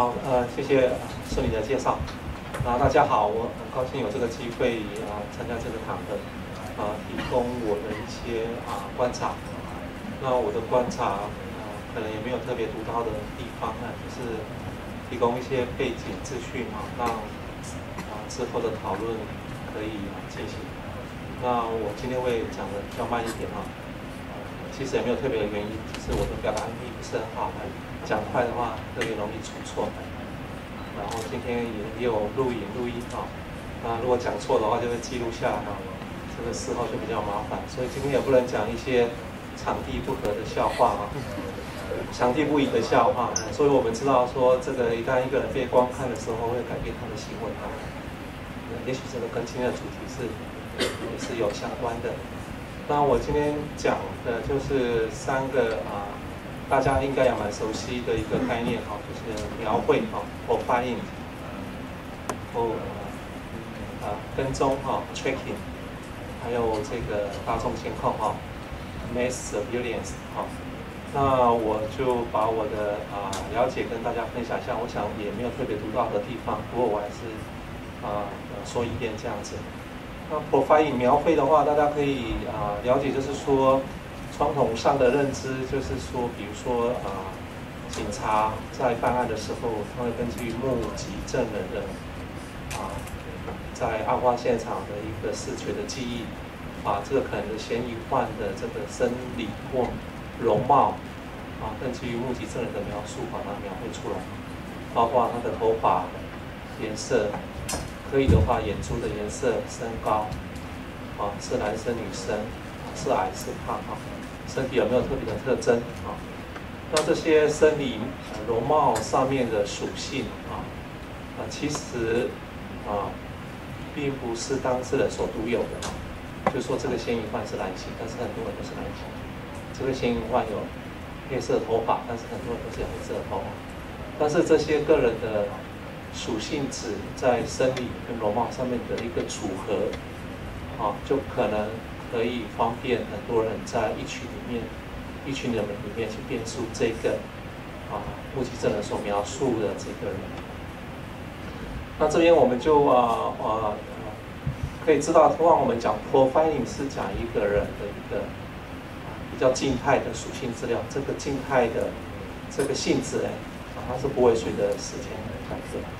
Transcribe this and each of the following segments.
好，呃，谢谢顺理的介绍。啊，大家好，我很高兴有这个机会啊参加这个堂的，啊，提供我的一些啊观察。那我的观察啊，可能也没有特别独到的地方呢，就是提供一些背景资讯啊，让啊之后的讨论可以进行。那我今天会讲的比较慢一点啊，其实也没有特别的原因，只是我的表达能力不是很好。讲快的话特别容易出错，然后今天也也有录影录音啊，那如果讲错的话就会记录下来啊，这个事后就比较麻烦，所以今天也不能讲一些场地不合的笑话啊，场地不宜的笑话，所以我们知道说这个一旦一个人被观看的时候会改变他的行为啊，也许这个跟今天的主题是也是有相关的。那我今天讲的就是三个啊。大家应该也蛮熟悉的一个概念哈，就是描绘哈，profiling，或啊跟踪哈，tracking，还有这个大众监控哈，mass surveillance 哈。那我就把我的啊了解跟大家分享一下，我想也没有特别独到的地方，不过我还是啊说一遍这样子。那 profile 描绘的话，大家可以啊了解，就是说。传统上的认知就是说，比如说啊，警察在办案的时候，他会根据目击证人的啊，在案发现场的一个视觉的记忆，把这个可能的嫌疑犯的这个生理或容貌啊，根据目击证人的描述把它描绘出来，包括他的头发颜色，可以的话眼珠的颜色、身高啊，是男生女生，是矮是胖啊。身体有没有特别的特征啊？那这些生理容貌上面的属性啊，啊，其实啊，并不是当事人所独有的啊。就说这个嫌疑犯是男性，但是很多人都是男性；这个嫌疑犯有黑色头发，但是很多人都是黑色头发。但是这些个人的属性值在生理跟容貌上面的一个组合啊，就可能。可以方便很多人在一群里面、一群人里面去辨识这个啊目击证人所描述的这个人。那这边我们就啊啊可以知道，通常我们讲 profiling 是讲一个人的一个比较静态的属性资料。这个静态的这个性质哎，它是不会随着时间而改变。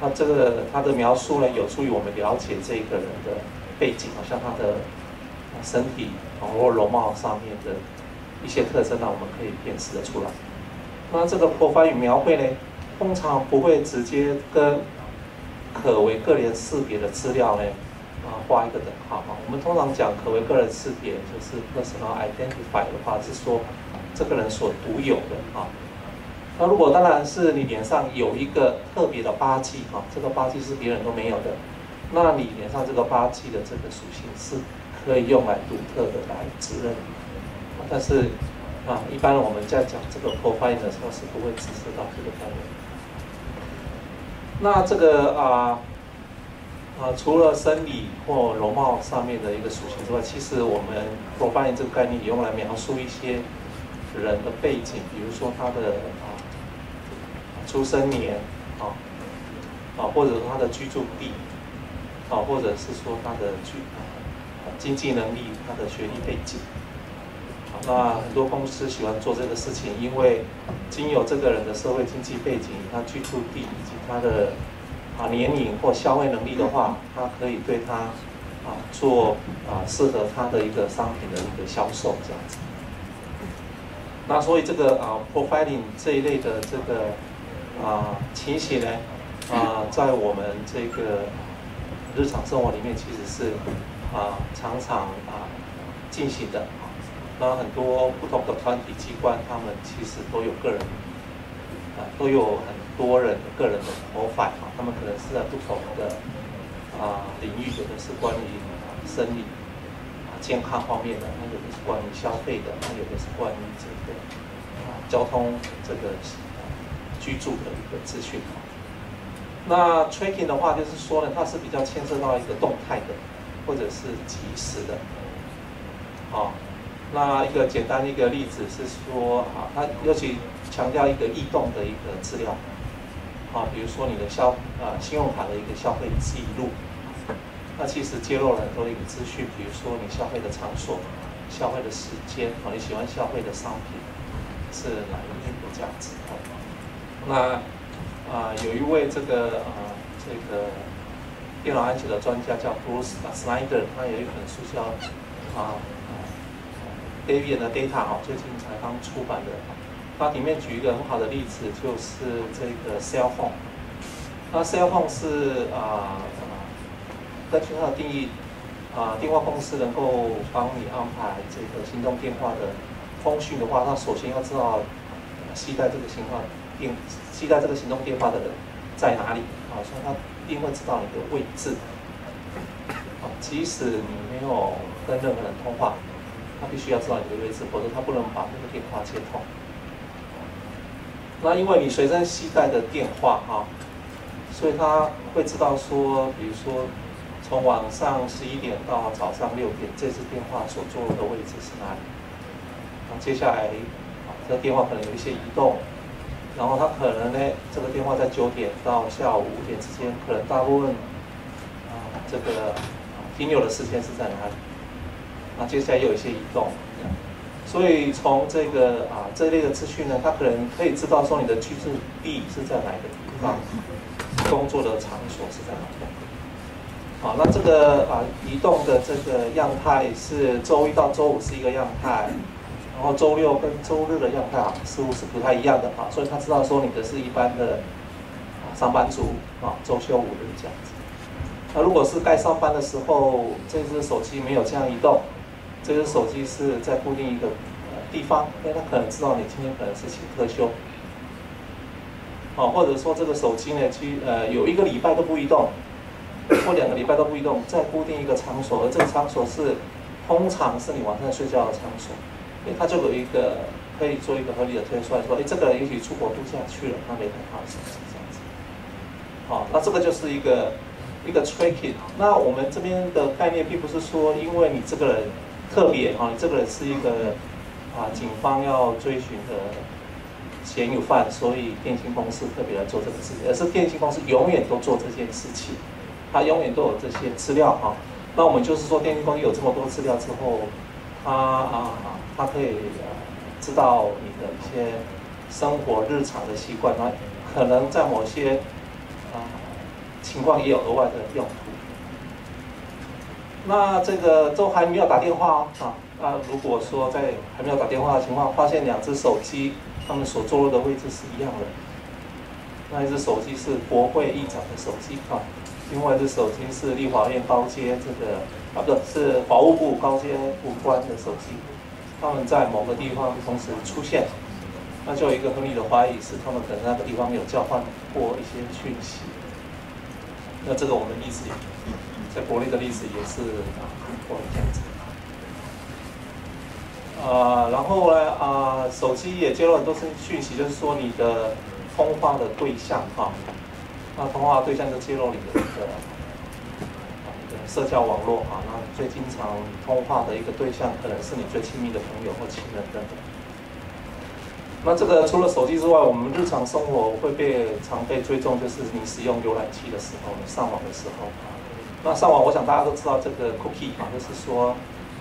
那这个他的描述呢，有助于我们了解这个人的背景，好像他的。身体或容貌上面的一些特征，呢，我们可以辨识的出来。那这个破发与描绘呢，通常不会直接跟可为个人识别的资料呢啊画一个等号哈。我们通常讲可为个人识别，就是 personal identify 的话，是说这个人所独有的啊。那如果当然是你脸上有一个特别的疤迹哈，这个疤迹是别人都没有的，那你脸上这个疤迹的这个属性是。可以用来独特的来指认，但是啊，一般我们在讲这个 profiling 的时候是不会指示到这个概念。那这个啊啊，除了生理或容貌上面的一个属性之外，其实我们 profiling 这个概念也用来描述一些人的背景，比如说他的啊出生年啊啊，或者说他的居住地啊，或者是说他的居。经济能力，他的学历背景，那很多公司喜欢做这个事情，因为经有这个人的社会经济背景、他居住地以及他的啊年龄或消费能力的话，他可以对他啊做啊适合他的一个商品的一个销售这样子。那所以这个啊 profiling 这一类的这个啊情形呢，啊在我们这个日常生活里面其实是。啊，常常啊进行的啊，那很多不同的团体机关，他们其实都有个人啊，都有很多人个人的模板啊，他们可能是在不同的啊领域，有的是关于生理啊健康方面的，那有的是关于消费的，那有的是关于这个啊交通这个居住的一个资讯。那 tracking 的话，就是说呢，它是比较牵涉到一个动态的。或者是及时的，好，那一个简单的一个例子是说，啊，它尤其强调一个异动的一个资料，啊，比如说你的消啊信用卡的一个消费记录，那其实揭露了很多的一个资讯，比如说你消费的场所、消费的时间啊，你喜欢消费的商品是哪一类的这样子啊。那啊，有一位这个啊这个电脑安全的专家叫 Bruce Snyder，他有一本书叫啊。David 的 Data 哈，最近才刚出版的，它里面举一个很好的例子，就是这个 Cell Phone。那 Cell Phone 是啊，根据它的定义，啊，电话公司能够帮你安排这个行动电话的通讯的话，它首先要知道携带这个信号并携带这个行动电话的人在哪里啊，所以他一定会知道你的位置。啊，即使你没有跟任何人通话。他必须要知道你的位置，否则他不能把那个电话接通。那因为你随身携带的电话哈，所以他会知道说，比如说从晚上十一点到早上六点，这支电话所坐的位置是哪里？那接下来啊，这个电话可能有一些移动，然后他可能呢，这个电话在九点到下午五点之间，可能大部分啊，这个停留的时间是在哪里？那接下来又有一些移动，所以从这个啊这类的资讯呢，他可能可以知道说你的居住地是在哪个地方，工作的场所是在哪里。好，那这个啊移动的这个样态是周一到周五是一个样态，然后周六跟周日的样态啊似乎是不太一样的啊，所以他知道说你的是一般的上班族啊，周休五日这样子。那如果是该上班的时候，这只手机没有这样移动。这只手机是在固定一个地方，因为它可能知道你今天可能是请特休，哦，或者说这个手机呢，去呃有一个礼拜都不移动，或两个礼拜都不移动，在固定一个场所，而这个场所是通常是你晚上睡觉的场所，他就有一个可以做一个合理的推算，说哎，这个人也许出国度假去了，他没带他的手机这样子，好，那这个就是一个一个 tracking，那我们这边的概念并不是说因为你这个人。特别啊，你这个人是一个啊，警方要追寻的嫌疑犯，所以电信公司特别来做这个事情，而是电信公司永远都做这件事情，他永远都有这些资料哈。那我们就是说，电信公司有这么多资料之后，他啊，他可以知道你的一些生活日常的习惯，那可能在某些啊情况也有额外的用途。那这个都还没有打电话哦，啊，如果说在还没有打电话的情况，发现两只手机他们所坐落的位置是一样的，那一只手机是国会议长的手机啊，另外一只手机是立法院高阶这个啊不是是法务部高阶武官的手机，他们在某个地方同时出现，那就有一个合理的怀疑是他们可能那个地方有交换过一些讯息，那这个我们意思。在国内的历史也是啊，过这样子。呃，然后呢，啊，手机也接了很多讯息，就是说你的通话的对象哈，那通话对象就揭露你的一个一个社交网络啊，那最经常通话的一个对象可能是你最亲密的朋友或亲人等等。那这个除了手机之外，我们日常生活会被常被追踪，就是你使用浏览器的时候，你上网的时候。那上网，我想大家都知道这个 cookie 啊，就是说，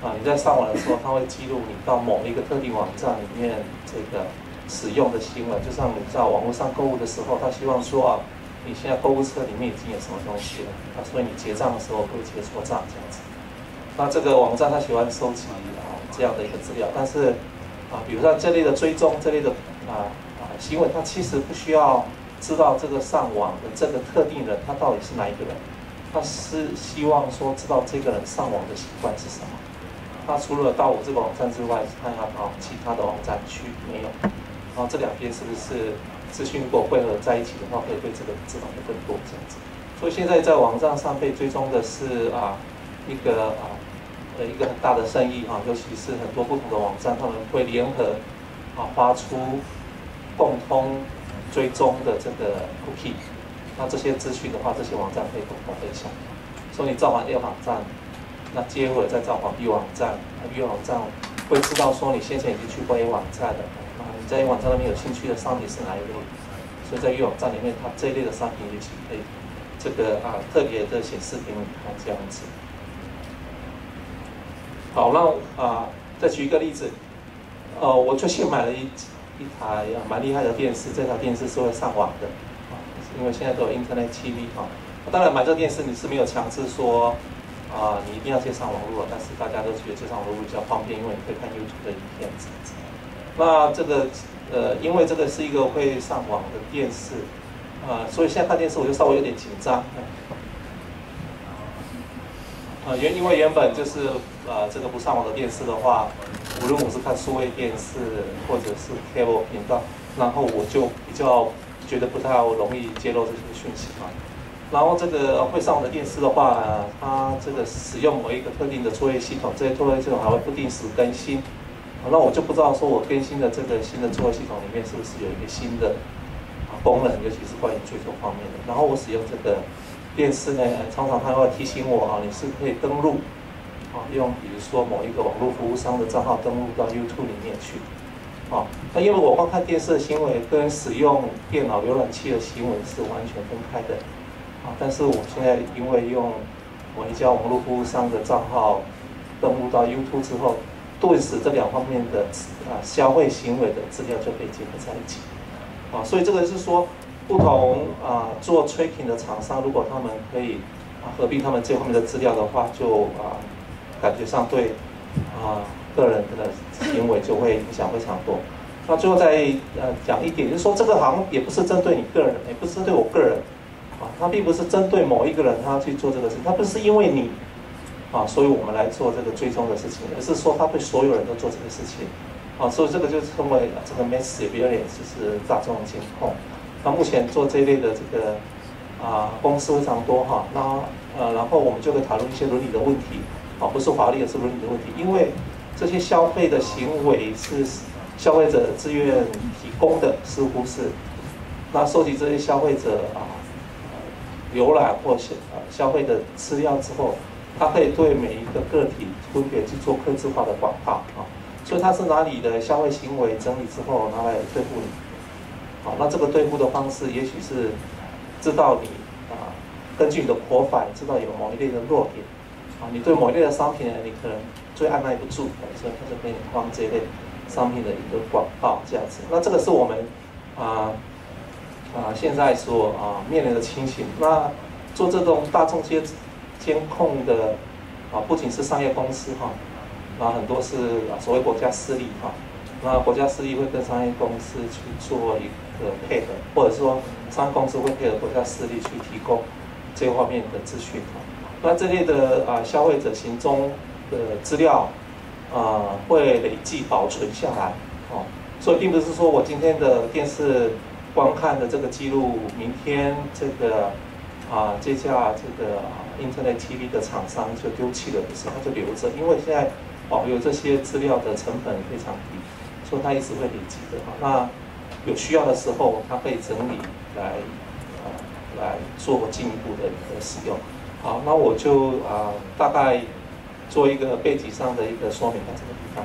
啊，你在上网的时候，它会记录你到某一个特定网站里面这个使用的行为。就像你在网络上购物的时候，他希望说啊，你现在购物车里面已经有什么东西了，啊，所以你结账的时候会结错账这样子。那这个网站它喜欢收集啊这样的一个资料，但是啊，比如说这类的追踪这类的啊啊行为，它其实不需要知道这个上网的这个特定人他到底是哪一个人。他是希望说知道这个人上网的习惯是什么。他除了到我这个网站之外，他要到其他的网站去没有？然后这两边是不是资讯如果汇合在一起的话，会对这个知道的更多这样子？所以现在在网站上被追踪的是啊一个啊呃一个很大的生意啊，尤其是很多不同的网站，他们会联合啊发出共通追踪的这个 cookie。那这些资讯的话，这些网站可以共同分享。所以你造访 A 网站，那接回来再造访 B 网站，B 网站会知道说你先前已经去过 A 网站的，啊，你在网站上面有兴趣的商品是哪一类，所以在预网站里面，它这一类的商品也许可以这个啊特别的显示给你看这样子。好，那啊再举一个例子，呃，我最近买了一一台蛮厉害的电视，这台电视是会上网的啊，因为现在都有 Internet TV 哈。当然买这个电视你是没有强制说。啊，你一定要接上网络，但是大家都觉得接上网络比较方便，因为你可以看 YouTube 的影片。那这个呃，因为这个是一个会上网的电视，啊，所以现在看电视我就稍微有点紧张。啊，原因为原本就是呃，这个不上网的电视的话，无论我是看数位电视或者是 cable 频道，然后我就比较觉得不太容易揭露这些讯息嘛。然后这个会上网的电视的话，它这个使用某一个特定的作业系统，这些作业系统还会不定时更新。那我就不知道说我更新的这个新的作业系统里面是不是有一个新的功能，尤其是关于追踪方面的。然后我使用这个电视呢，常常它会提醒我啊，你是可以登录啊，用比如说某一个网络服务商的账号登录到 YouTube 里面去。啊，那因为我观看电视的行为跟使用电脑浏览器的行为是完全分开的。啊，但是我现在因为用我一家网络服务商的账号登录到 YouTube 之后，顿时这两方面的啊消费行为的资料就可以结合在一起。啊，所以这个是说，不同啊做 tracking 的厂商，如果他们可以啊合并他们这方面的资料的话，就啊感觉上对啊个人的行为就会影响非常多。那最后再呃讲一点，就是说这个好像也不是针对你个人，也不是针对我个人。啊，它并不是针对某一个人，他去做这个事，他不是因为你，啊，所以我们来做这个追踪的事情，而是说他对所有人都做这个事情，啊，所以这个就称为这个 mass surveillance，就是大众监控。那目前做这一类的这个啊公司非常多哈，那呃，然后我们就会讨论一些伦理的问题，啊，不是法律，也是伦理的问题，因为这些消费的行为是消费者自愿提供的，似乎是，那收集这些消费者啊。浏览或消呃消费的资料之后，它可以对每一个个体分别去做客制化的广告啊，所以它是拿你的消费行为整理之后拿来对付你，好，那这个对付的方式也许是知道你啊，根据你的活法知道有某一类的弱点啊，你对某一类的商品呢，你可能最按耐不住，所以它就给你放这一类商品的一个广告这样子，那这个是我们啊。啊，现在所啊面临的情形，那做这种大众监监控的啊，不仅是商业公司哈，那很多是所谓国家势力哈，那国家势力会跟商业公司去做一个配合，或者说商业公司会配合国家势力去提供这方面的资讯哈，那这类的啊消费者行踪的资料啊会累计保存下来哦，所以并不是说我今天的电视。观看的这个记录，明天这个啊这家这个啊 Internet TV 的厂商就丢弃了，不是，他就留着，因为现在保留这些资料的成本非常低，所以它一直会累积的。那有需要的时候，它可以整理来啊来做进一步的一个使用。好，那我就啊大概做一个背景上的一个说明在这个地方。